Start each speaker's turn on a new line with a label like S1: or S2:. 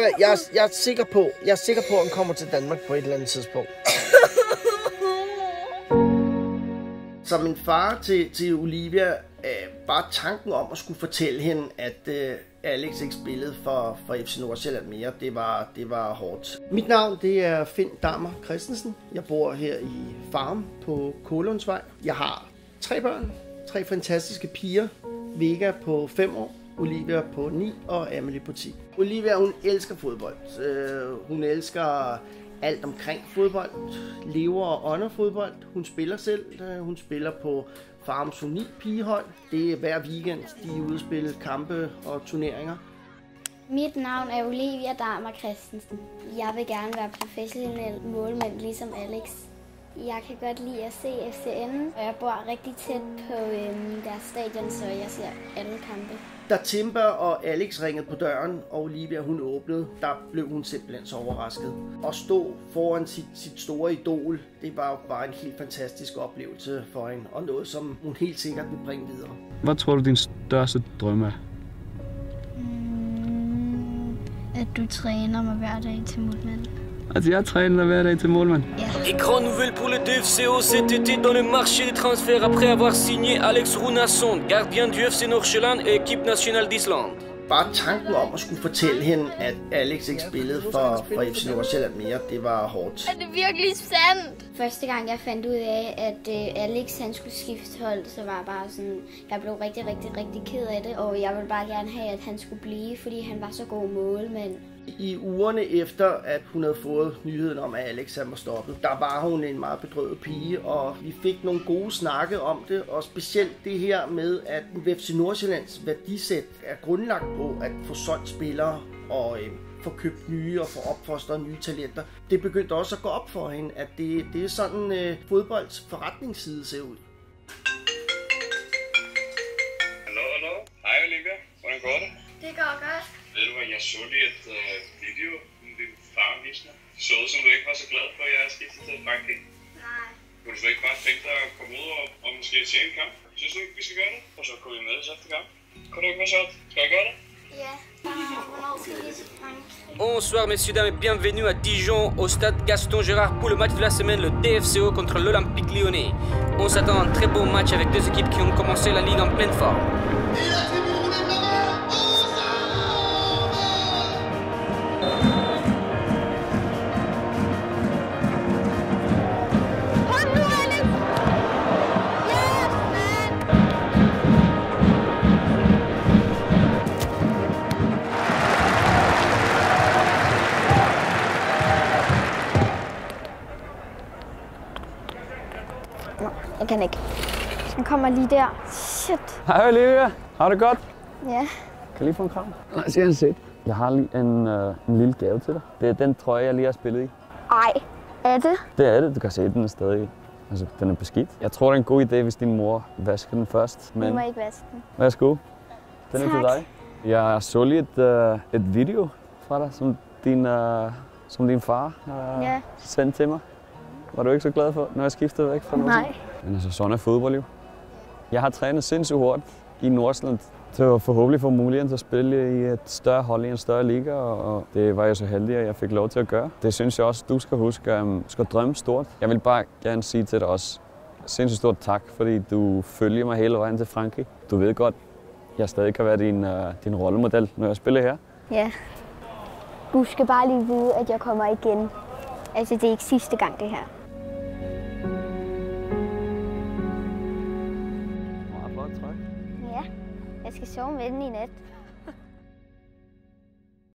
S1: hvad, jeg, er- jeg er sikker på, jeg er sikker på, at han kommer til Danmark på et eller andet tidspunkt. Så min far til, til Olivia, øh, bare tanken om at skulle fortælle hende, at øh, Alex ikke spillede for, for FC Nordsjælland mere, det var, det var hårdt. Mit navn det er Finn Dammer Christensen. Jeg bor her i Farm på Kålundsvej. Jeg har tre børn, tre fantastiske piger. Vega på 5 år, Olivia på 9 og Amelie på 10. Olivia, hun elsker fodbold. Øh, hun elsker alt omkring fodbold, lever og ånder fodbold. Hun spiller selv. Øh, Hun spiller på Farms Uni pigehold. Det er hver weekend, de udspiller kampe og turneringer.
S2: Mit navn er Olivia Dahmer Christensen. Jeg vil gerne være professionel målmand ligesom Alex. Jeg kan godt lide at se FCN, og jeg bor rigtig tæt på øhm, deres stadion, så jeg ser alle kampe.
S1: Da Timber og Alex ringede på døren, og Olivia hun åbnede, der blev hun simpelthen så overrasket. At stå foran sit, sit store idol, det var jo bare en helt fantastisk oplevelse for hende, og noget, som hun helt sikkert vil bringe videre.
S3: Hvad tror du, din største drøm er?
S2: At du træner mig hver dag til målmand.
S3: Altså, jeg træner hver dag til målmand.
S4: Et grande nouvelle pour le DFCO cet été dans le marché des transferts après avoir signé Alex Runason, gardien du FC Nordsjælland et équipe nationale d'Islande.
S1: Bare tanken om at skulle fortælle hende, at Alex ikke spillede for, for FC Nordsjælland mere, det var hårdt.
S2: Er det virkelig sandt? Første gang jeg fandt ud af, at øh, Alex han skulle skifte hold, så var jeg bare sådan, jeg blev rigtig, rigtig, rigtig ked af det, og jeg ville bare gerne have, at han skulle blive, fordi han var så god målmand.
S1: I ugerne efter, at hun havde fået nyheden om, at Alex han var stoppet, der var hun en meget bedrøvet pige, og vi fik nogle gode snakke om det, og specielt det her med, at FC Nordsjællands værdisæt er grundlagt på at få solgt spillere og øh, få købt nye og få opfostret nye talenter. Det begyndte også at gå op for hende, at det, det er sådan øh, fodbolds forretningsside ser ud.
S5: Hallo, hallo. Hej Olivia. Hvordan går det?
S2: Det går godt.
S5: Jeg så lige et uh, video, som din far. Det så ud som du ikke var så glad for, at jeg er skiftet til Frankrig.
S2: Nej.
S5: Kunne du så ikke bare tænke dig at komme ud og, og måske se en kamp? Synes du ikke, vi skal gøre det? Og så kunne vi mødes efter kamp. Kunne du ikke være sjovt? Skal jeg gøre det?
S4: Bonsoir messieurs, dames et bienvenue à Dijon au stade Gaston Gérard pour le match de la semaine, le DFCO contre l'Olympique lyonnais. On s'attend à un très beau match avec deux équipes qui ont commencé la ligue en pleine forme.
S2: Jeg kan ikke. Den kommer lige der. Shit.
S3: Hej Olivia, har det godt?
S2: Ja.
S3: Kan jeg lige få en kram? Nej, jeg en set. Jeg har lige en, øh, en lille gave til dig. Det er den trøje, jeg lige har spillet i.
S2: Ej, er det?
S3: Det er det, du kan se, den er stadig Altså, den er beskidt. Jeg tror, det er en god idé, hvis din mor vasker den først.
S2: Du
S3: Men
S2: må ikke vaske den.
S3: værsgo. Den er til
S2: Tak.
S3: dig. Jeg så lige et, øh, et video fra dig, som din, øh, som din far har
S2: Ja.
S3: sendt til mig. Var du ikke så glad for, når jeg skiftede væk fra Nordsjælland?
S2: Nej.
S3: Men altså, sådan er fodbold jo. Jeg har trænet sindssygt hårdt i Nordsjælland til at forhåbentlig få muligheden til at spille i et større hold i en større liga, og det var jeg så heldig, at jeg fik lov til at gøre. Det synes jeg også, du skal huske. Um, skal drømme stort. Jeg vil bare gerne sige til dig også, sindssygt stort tak, fordi du følger mig hele vejen til Frankrig. Du ved godt, jeg stadig kan være din, uh, din rollemodel, når jeg spiller her.
S2: Ja. Du skal bare lige vide, at jeg kommer igen. Altså, det er ikke sidste gang, det her. Jeg skal sove med den i nat.